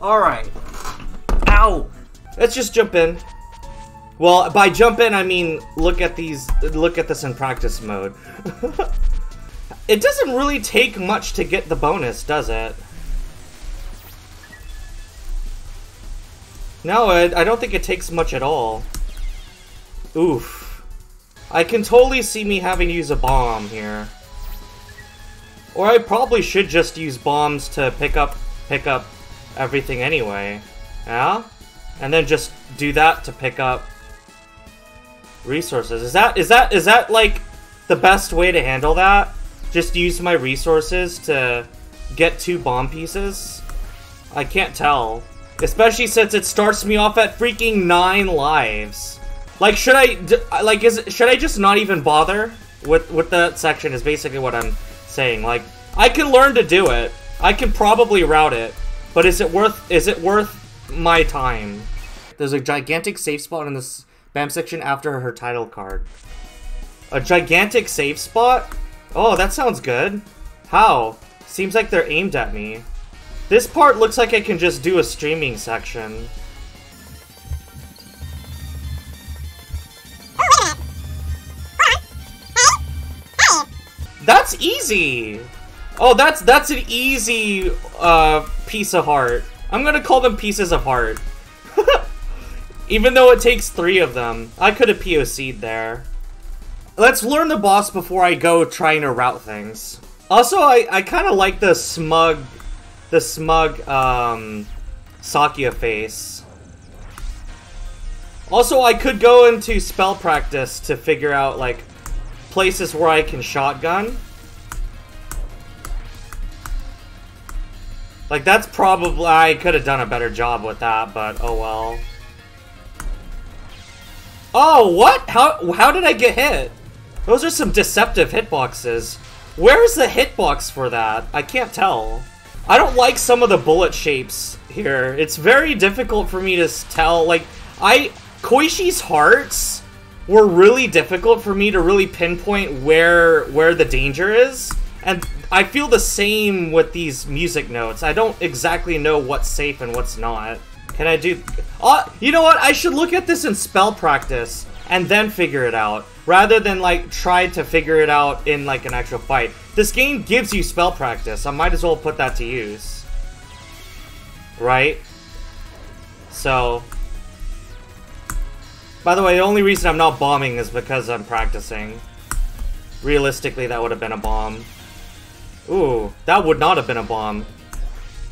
Alright. Ow! Let's just jump in. Well, by jump in, I mean look at these, look at this in practice mode. it doesn't really take much to get the bonus, does it? No, I, I don't think it takes much at all. Oof. I can totally see me having to use a bomb here. Or I probably should just use bombs to pick up pick up everything anyway. Yeah? And then just do that to pick up resources. Is that is that is that like the best way to handle that? Just use my resources to get two bomb pieces? I can't tell. Especially since it starts me off at freaking nine lives. Like, should I, like, is should I just not even bother with with that section? Is basically what I'm saying. Like, I can learn to do it. I can probably route it, but is it worth is it worth my time? There's a gigantic safe spot in this BAM section after her title card. A gigantic safe spot? Oh, that sounds good. How? Seems like they're aimed at me. This part looks like I can just do a streaming section. That's easy! Oh, that's that's an easy uh, piece of heart. I'm gonna call them pieces of heart. Even though it takes three of them. I could have POC'd there. Let's learn the boss before I go trying to route things. Also, I, I kind of like the smug the smug um, Sakuya face. Also, I could go into spell practice to figure out, like, places where I can shotgun. Like, that's probably... I could have done a better job with that, but oh well. Oh, what? How, how did I get hit? Those are some deceptive hitboxes. Where's the hitbox for that? I can't tell. I don't like some of the bullet shapes here. It's very difficult for me to tell. Like, I... Koishi's hearts were really difficult for me to really pinpoint where where the danger is. And I feel the same with these music notes. I don't exactly know what's safe and what's not. Can I do... Uh, you know what? I should look at this in spell practice and then figure it out. Rather than, like, try to figure it out in, like, an actual fight. This game gives you spell practice. I might as well put that to use. Right? So... By the way, the only reason I'm not bombing is because I'm practicing. Realistically, that would have been a bomb. Ooh, that would not have been a bomb.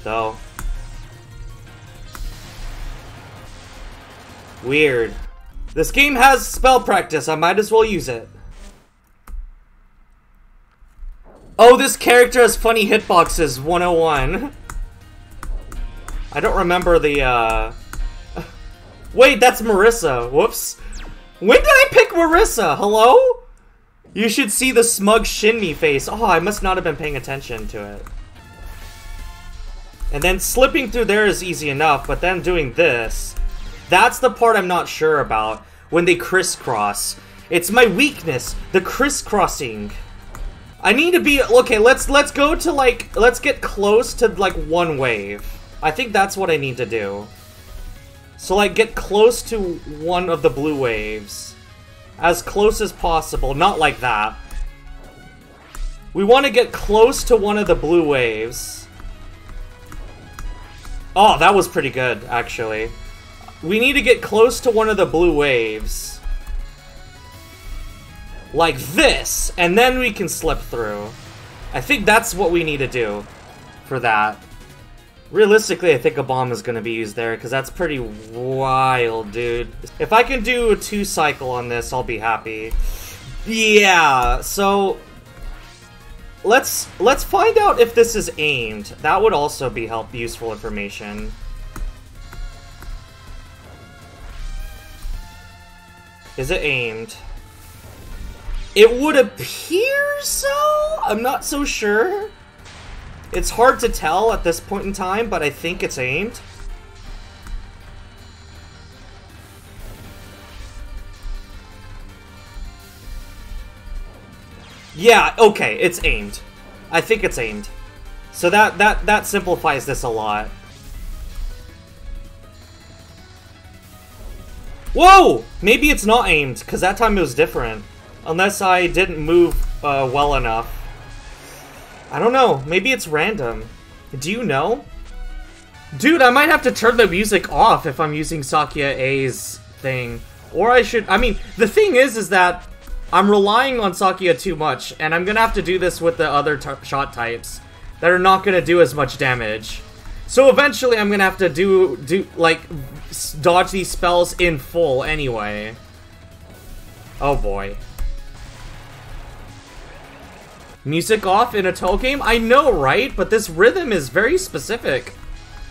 Though. Weird. This game has spell practice, I might as well use it. Oh, this character has funny hitboxes, 101. I don't remember the, uh... Wait, that's Marisa, Whoops. When did I pick Marisa? Hello? You should see the smug Shinmi face. Oh, I must not have been paying attention to it. And then slipping through there is easy enough, but then doing this... That's the part I'm not sure about. When they crisscross. It's my weakness. The crisscrossing. I need to be okay. Let's let's go to like let's get close to like one wave. I think that's what I need to do. So like get close to one of the blue waves, as close as possible. Not like that. We want to get close to one of the blue waves. Oh, that was pretty good, actually. We need to get close to one of the blue waves like this, and then we can slip through. I think that's what we need to do for that. Realistically, I think a bomb is going to be used there, because that's pretty wild, dude. If I can do a two-cycle on this, I'll be happy. Yeah, so... Let's let's find out if this is aimed. That would also be help useful information. Is it aimed? It would appear so? I'm not so sure. It's hard to tell at this point in time, but I think it's aimed. Yeah, okay, it's aimed. I think it's aimed. So that that that simplifies this a lot. Whoa! Maybe it's not aimed, because that time it was different. Unless I didn't move uh, well enough. I don't know. Maybe it's random. Do you know? Dude, I might have to turn the music off if I'm using Sakuya A's thing. Or I should... I mean, the thing is, is that I'm relying on Sakuya too much, and I'm gonna have to do this with the other shot types that are not gonna do as much damage. So eventually I'm gonna have to do, do like, dodge these spells in full anyway. Oh boy. Music off in a Touhou game? I know, right? But this rhythm is very specific.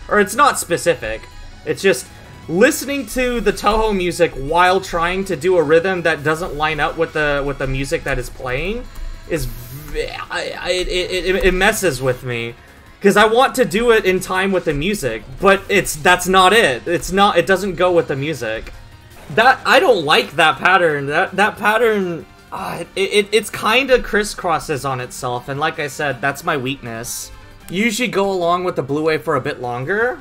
Or it's not specific. It's just listening to the Touhou music while trying to do a rhythm that doesn't line up with the with the music that is playing is I, I, it, it, it messes with me because I want to do it in time with the music, but it's that's not it. It's not. It doesn't go with the music. That I don't like that pattern. That that pattern uh, it, it, it's kind of crisscrosses on itself, and like I said, that's my weakness. You usually go along with the blue wave for a bit longer?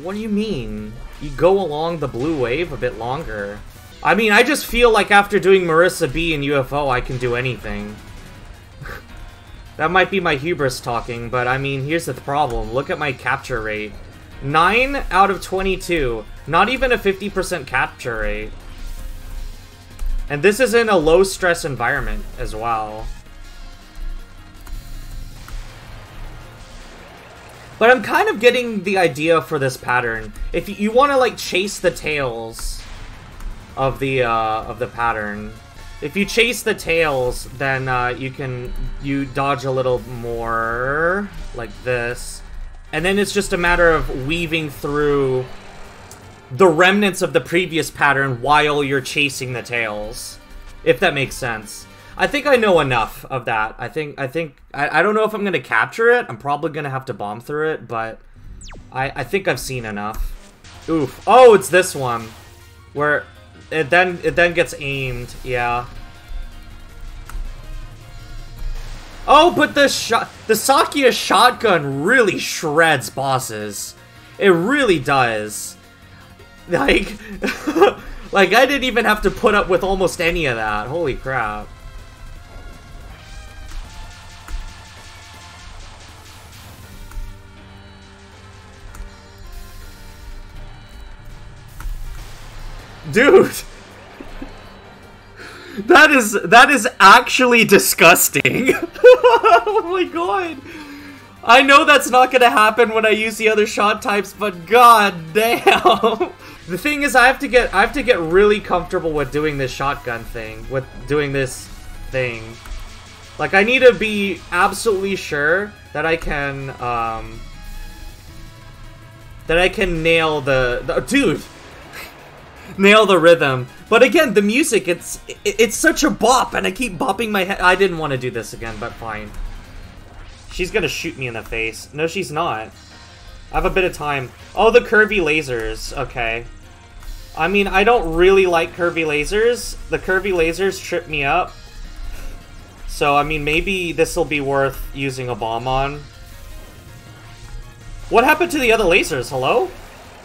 What do you mean? You go along the blue wave a bit longer. I mean, I just feel like after doing Marisa B in UFO, I can do anything. that might be my hubris talking, but I mean, here's the problem. Look at my capture rate. 9 out of 22. Not even a 50% capture rate. And this is in a low stress environment as well. But I'm kind of getting the idea for this pattern. If you, want to like chase the tails of the uh, of the pattern, if you chase the tails, then uh, you can you dodge a little more like this, and then it's just a matter of weaving through the remnants of the previous pattern while you're chasing the tails. If that makes sense. I think I know enough of that. I think, I think, I, I don't know if I'm to capture it. I'm probably to have to bomb through it, but I, I think I've seen enough. Oof. Oh, it's this one. Where it then, it then gets aimed. Yeah. Oh, but the shot, the Sakuya shotgun really shreds bosses. It really does. Like, like I didn't even have to put up with almost any of that. Holy crap. Dude! That is that is actually disgusting. oh my god. I know that's not gonna happen when I use the other shot types, but god damn. The thing is, I have to get I have to get really comfortable with doing this shotgun thing, with doing this thing. Like, I need to be absolutely sure that I can, um... That I can nail the... the dude! nail the rhythm. But again, the music, it's it, it's such a bop, and I keep bopping my head. I didn't want to do this again, but fine. She's gonna shoot me in the face. No, she's not. I have a bit of time. Oh, the curvy lasers. Okay. I mean, I don't really like curvy lasers. The curvy lasers trip me up. So, I mean, maybe this will be worth using a bomb on. What happened to the other lasers? Hello?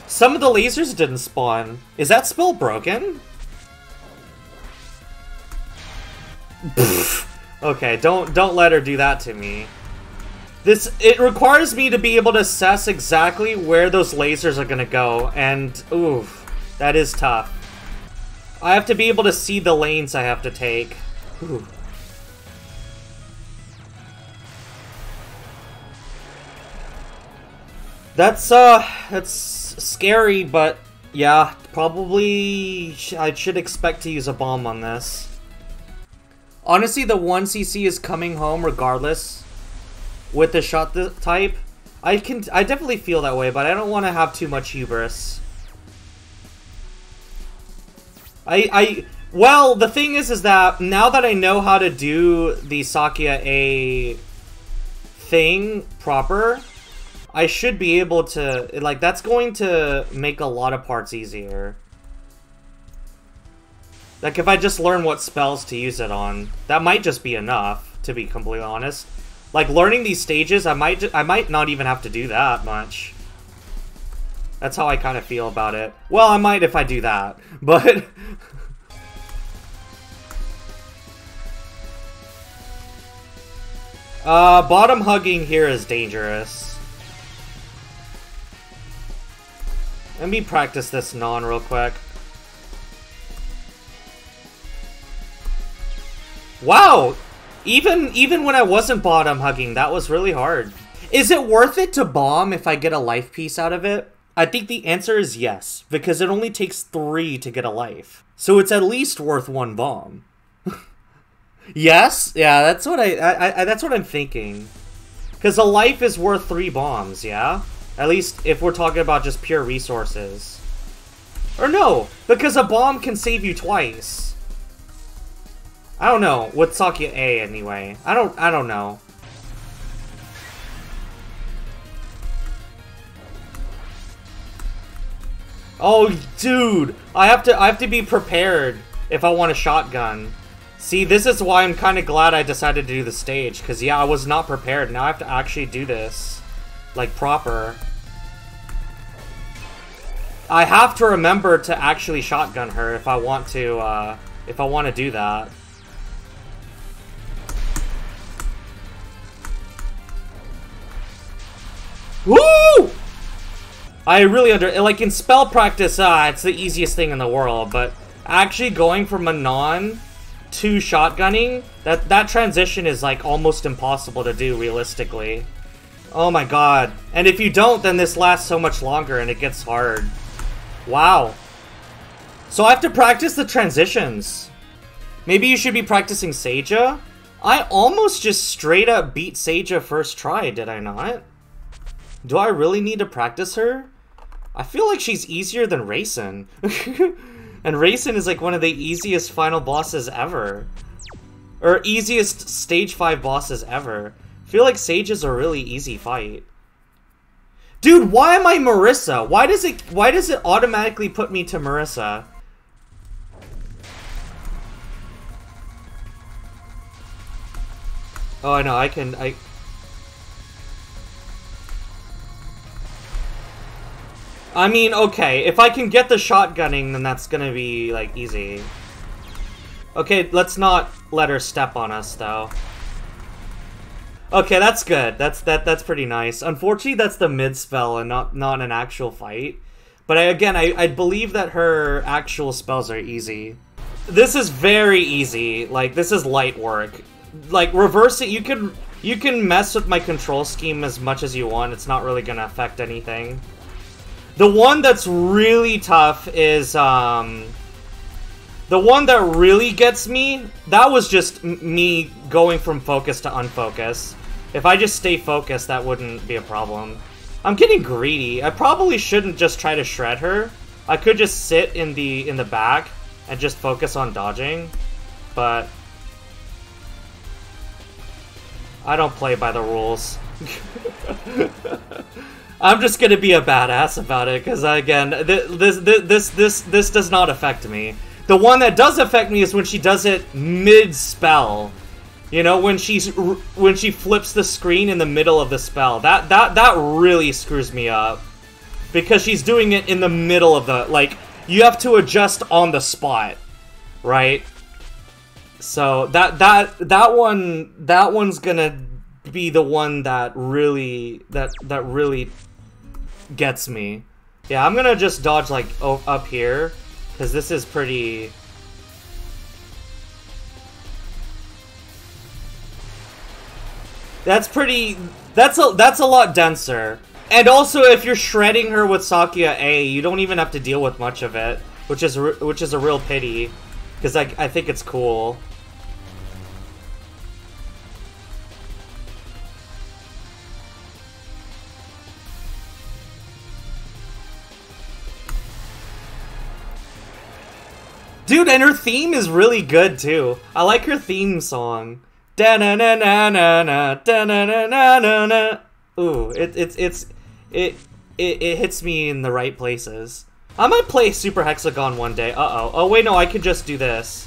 Some of the lasers didn't spawn. Is that spell broken? okay, don't don't let her do that to me. This it requires me to be able to assess exactly where those lasers are gonna go, and oof, that is tough. I have to be able to see the lanes I have to take. That's uh, that's scary, but yeah, probably sh I should expect to use a bomb on this. Honestly, the 1cc is coming home regardless with the shot type. I can I definitely feel that way, but I don't want to have too much hubris. I I well, the thing is is that now that I know how to do the Sakuya A thing proper, I should be able to like that's going to make a lot of parts easier. Like if I just learn what spells to use it on, that might just be enough to be completely honest. Like learning these stages, I might I might not even have to do that much. That's how I kind of feel about it. Well, I might if I do that, but... uh, bottom hugging here is dangerous. Let me practice this non real quick. Wow! Even even when I wasn't bottom hugging, that was really hard. Is it worth it to bomb if I get a life piece out of it? I think the answer is yes, because it only takes three to get a life. So it's at least worth one bomb. yes? Yeah, that's what I, I, I that's what I'm thinking. Because a life is worth three bombs, yeah? At least if we're talking about just pure resources. Or no, because a bomb can save you twice. I don't know, with Sakuya A anyway. I don't I don't know. Oh, dude! I have to I have to be prepared if I want a shotgun. See, this is why I'm kind of glad I decided to do the stage, because yeah, I was not prepared. Now I have to actually do this, like, proper. I have to remember to actually shotgun her if I want to, uh, if I want to do that. Woo! I really under like in spell practice, uh, it's the easiest thing in the world, but actually going from a non to shotgunning, that that transition is like almost impossible to do realistically. Oh my god. And if you don't, then this lasts so much longer and it gets hard. Wow. So I have to practice the transitions. Maybe you should be practicing Seija? I almost just straight up beat Seija first try, did I not? Do I really need to practice her? I feel like she's easier than Reisen. and Reisen is like one of the easiest final bosses ever. Or easiest stage 5 bosses ever. I feel like Sage is a really easy fight. Dude, why am I Marisa? Why does it why does it automatically put me to Marisa? Oh, I know. I can I I mean, okay, if I can get the shotgunning, then that's gonna be, like, easy. Okay, let's not let her step on us, though. Okay, that's good. That's that. That's pretty nice. Unfortunately, that's the mid spell and not not an actual fight. But I, again, I, I believe that her actual spells are easy. This is very easy. Like this is light work. Like reverse it. You can you can mess with my control scheme as much as you want. It's not really gonna affect anything. The one that's really tough is, um... The one that really gets me, that was just me going from focus to unfocus. If I just stay focused, that wouldn't be a problem. I'm getting greedy. I probably shouldn't just try to shred her. I could just sit in the in the back and just focus on dodging, but I don't play by the rules. I'm just gonna be a badass about it because again, this this this this this does not affect me. The one that does affect me is when she does it mid spell. You know, when she's when she flips the screen in the middle of the spell. That that that really screws me up because she's doing it in the middle of the like you have to adjust on the spot, right? So that that that one that one's gonna be the one that really that that really gets me. Yeah, I'm gonna just dodge, like, up here, because this is pretty... That's pretty... That's a, that's a lot denser. And also, if you're shredding her with Sakuya A, you don't even have to deal with much of it, which is which is a real pity, because I, I think it's cool. Dude, and her theme is really good too. I like her theme song. Da na na na na na da na na na na na. Ooh, it, it's it's it, it it hits me in the right places. I might play Super Hexagon one day. Uh oh. Oh wait, no, I could just do this.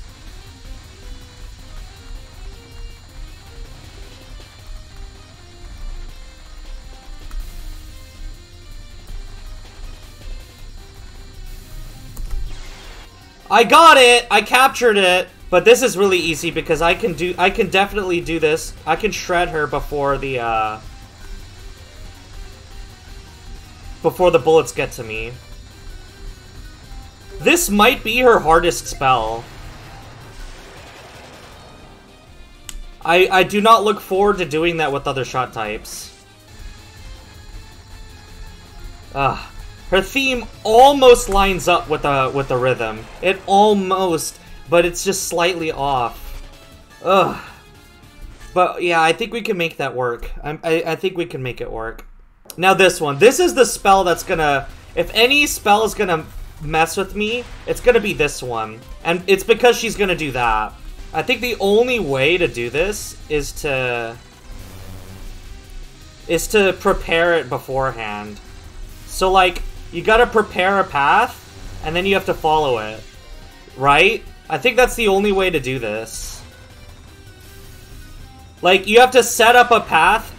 I got it! I captured it! But this is really easy because I can do- I can definitely do this. I can shred her before the, uh... Before the bullets get to me. This might be her hardest spell. I, I do not look forward to doing that with other shot types. Ugh. Her theme almost lines up with the with the rhythm. It almost, but it's just slightly off. Ugh. But yeah, I think we can make that work. I, I, I think we can make it work. Now this one. This is the spell that's gonna... If any spell is gonna mess with me, it's gonna be this one. And it's because she's gonna do that. I think the only way to do this is to... is to prepare it beforehand. So, like, you gotta prepare a path, and then you have to follow it. Right? I think that's the only way to do this. Like, you have to set up a path,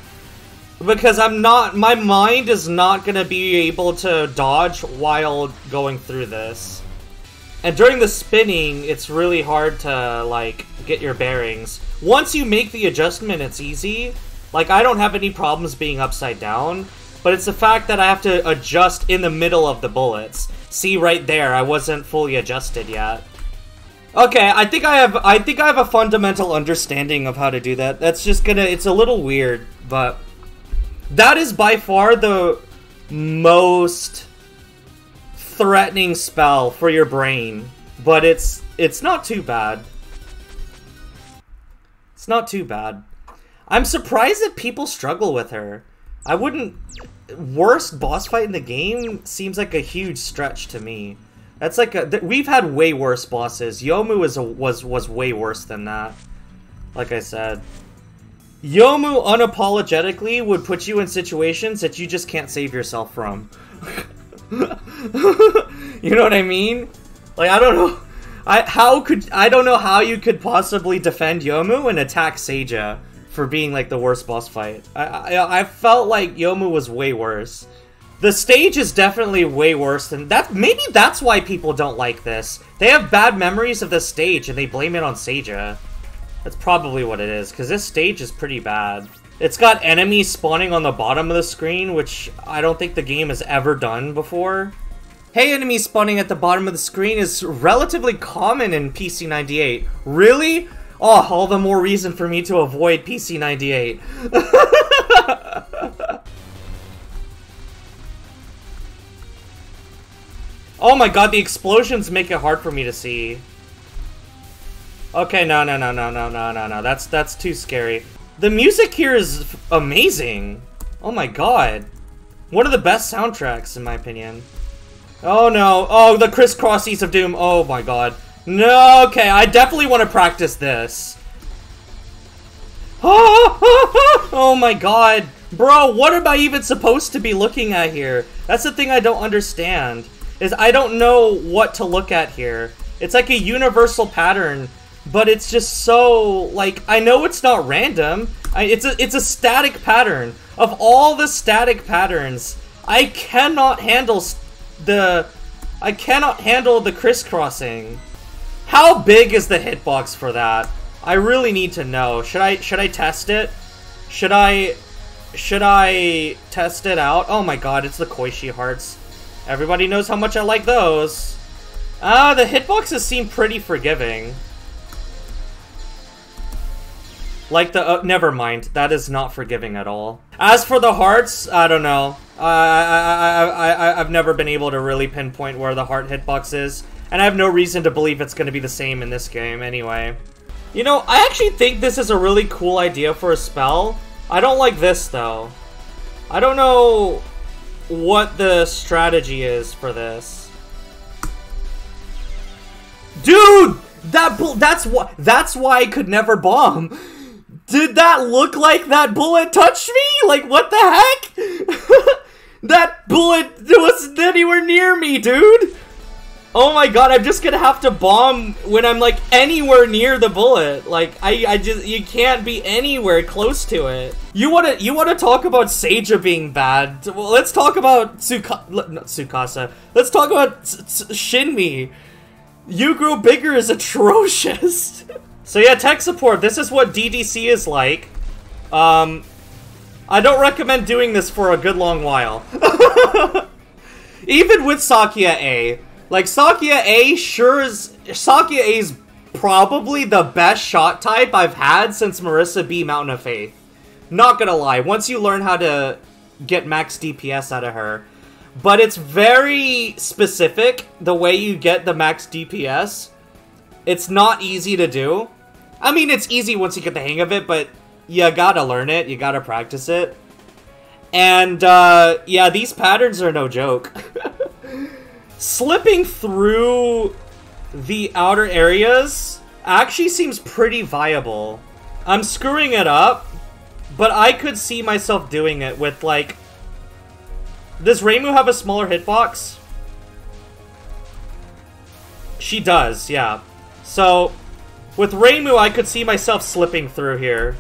because I'm not- my mind is not gonna be able to dodge while going through this. And during the spinning, it's really hard to, like, get your bearings. Once you make the adjustment, it's easy. Like, I don't have any problems being upside down, but it's the fact that I have to adjust in the middle of the bullets. See right there, I wasn't fully adjusted yet. Okay, I think I have I think I have a fundamental understanding of how to do that. That's just gonna it's a little weird, but that is by far the most threatening spell for your brain, but it's it's not too bad. It's not too bad. I'm surprised that people struggle with her. I wouldn't worst boss fight in the game seems like a huge stretch to me. That's like a we've had way worse bosses. Youmu is a, was was way worse than that. Like I said, Youmu unapologetically would put you in situations that you just can't save yourself from. you know what I mean? Like I don't know. I how could I don't know how you could possibly defend Youmu and attack Seija for being like the worst boss fight. I I, I felt like Youmu was way worse. The stage is definitely way worse than that. Maybe that's why people don't like this. They have bad memories of the stage and they blame it on Seija. That's probably what it is, because this stage is pretty bad. It's got enemies spawning on the bottom of the screen, which I don't think the game has ever done before. Hey, enemies spawning at the bottom of the screen is relatively common in PC98. Really? Oh, all the more reason for me to avoid PC98. oh my god, the explosions make it hard for me to see. Okay, no, no, no, no, no, no, no, no. That's that's too scary. The music here is amazing. Oh my god. One of the best soundtracks, in my opinion. Oh no. Oh, the crisscrossies of doom. Oh my god. No, okay, I definitely want to practice this. Oh my god. Bro, what am I even supposed to be looking at here? That's the thing I don't understand. Is I don't know what to look at here. It's like a universal pattern but it's just so like I know it's not random. I, it's a it's a static pattern. Of all the static patterns, I cannot handle the I cannot handle the crisscrossing. How big is the hitbox for that? I really need to know. Should I should I test it? Should I should I test it out? Oh my god, it's the Koishi hearts. Everybody knows how much I like those. Ah, uh, the hitboxes seem pretty forgiving. Like the, uh, never mind. That is not forgiving at all. As for the hearts, I don't know. I, I, I, I, I've never been able to really pinpoint where the heart hitbox is. And I have no reason to believe it's going to be the same in this game anyway. You know, I actually think this is a really cool idea for a spell. I don't like this, though. I don't know what the strategy is for this. Dude! That that's why that's why I could never bomb. Did that look like that bullet touched me? Like, what the heck? that bullet wasn't anywhere near me, dude! Oh my god, I'm just gonna have to bomb when I'm, like, anywhere near the bullet. Like, I, I just, you can't be anywhere close to it. You wanna, you wanna talk about Seija being bad? Well, let's talk about Tsuka, not Tsukasa. Let's talk about Shinmi. You Grow Bigger is atrocious. so yeah, tech support, this is what DDC is like. Um, I don't recommend doing this for a good long while. Even with Sakuya A. Like, Sakuya A sure is... Sakuya A is probably the best shot type I've had since Marisa B Mountain of Faith. Not gonna lie, once you learn how to get max DPS out of her. But it's very specific, the way you get the max DPS. It's not easy to do. I mean, it's easy once you get the hang of it, but you gotta learn it, you gotta practice it. And, uh, yeah, these patterns are no joke. Slipping through the outer areas actually seems pretty viable. I'm screwing it up, but I could see myself doing it with, like... Does Reimu have a smaller hitbox? She does, yeah. So, with Reimu, I could see myself slipping through here.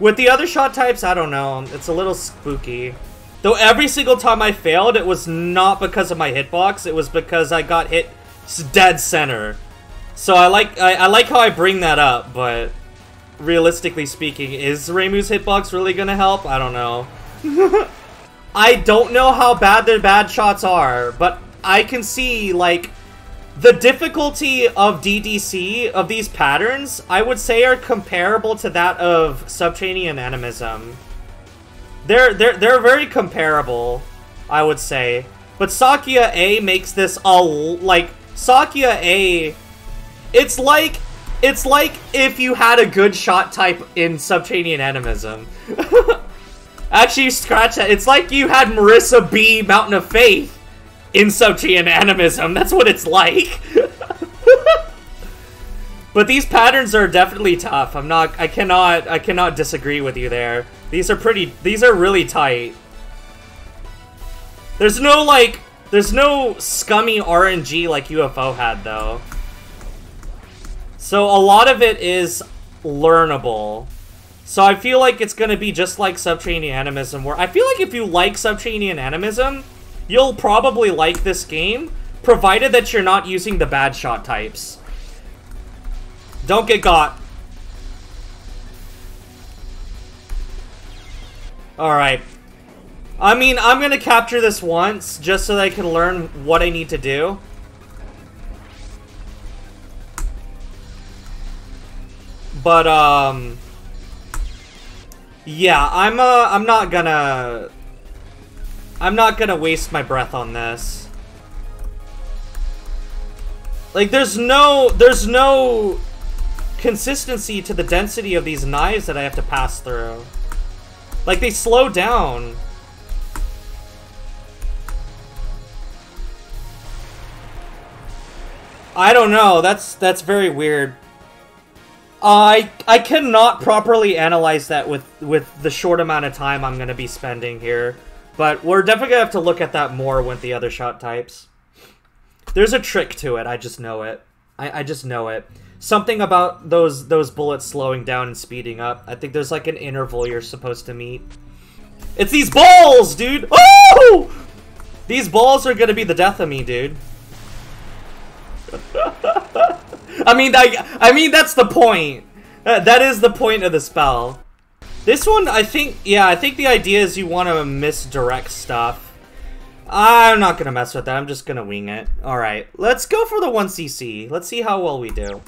With the other shot types, I don't know. It's a little spooky. Though every single time I failed, it was not because of my hitbox. It was because I got hit dead center. So I like I, I like how I bring that up, but realistically speaking, is Reimu's hitbox really gonna help? I don't know. I don't know how bad their bad shots are, but I can see, like, the difficulty of DDC, of these patterns, I would say are comparable to that of Subterranean Animism. They're, they're, they're very comparable, I would say. But Sakuya A makes this all, like, Sakuya A, it's like, it's like if you had a good shot type in Subterranean Animism. Actually, scratch that. It's like you had Marisa B. Mountain of Faith in Subterranean Animism. That's what it's like. but these patterns are definitely tough. I'm not. I cannot. I cannot disagree with you there. These are pretty. These are really tight. There's no like. There's no scummy RNG like UFO had though. So a lot of it is learnable. So I feel like it's gonna be just like Subterranean Animism, where I feel like if you like Subterranean Animism, you'll probably like this game, provided that you're not using the bad shot types. Don't get got. Alright. I mean, I'm gonna capture this once, just so that I can learn what I need to do. But, um... Yeah, I'm, uh, I'm not gonna... I'm not gonna waste my breath on this. Like, there's no, there's no consistency to the density of these knives that I have to pass through. Like, they slow down. I don't know, that's, that's very weird. I I cannot properly analyze that with with the short amount of time I'm going to be spending here. But we're definitely going to have to look at that more with the other shot types. There's a trick to it. I just know it. I, I just know it. Something about those those bullets slowing down and speeding up. I think there's like an interval you're supposed to meet. It's these balls, dude! Oh! These balls are gonna be the death of me, dude. I mean, I, I mean that's the point. Uh, that is the point of the spell. This one, I think, yeah, I think the idea is you want to misdirect stuff. I'm not to mess with that. I'm just to wing it. Alright, let's go for the 1cc. Let's see how well we do.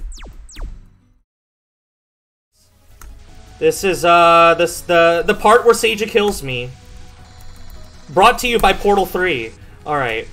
This is, uh, this, the, the part where Seija kills me. Brought to you by Portal 3. Alright.